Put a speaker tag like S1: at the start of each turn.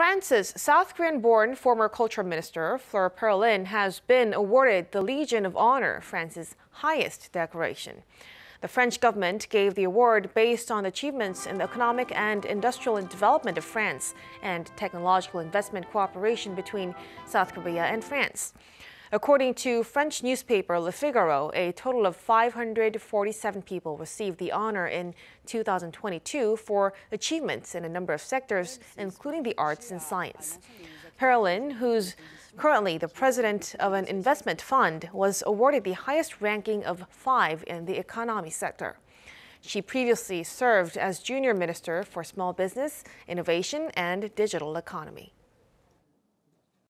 S1: France's South Korean-born former culture minister, Fleur Pellerin has been awarded the Legion of Honor, France's highest decoration. The French government gave the award based on achievements in the economic and industrial development of France and technological investment cooperation between South Korea and France. According to French newspaper Le Figaro, a total of 547 people received the honor in 2022 for achievements in a number of sectors, including the arts and science. Pellerin, who's currently the president of an investment fund, was awarded the highest ranking of five in the economy sector. She previously served as junior minister for small business, innovation, and digital economy.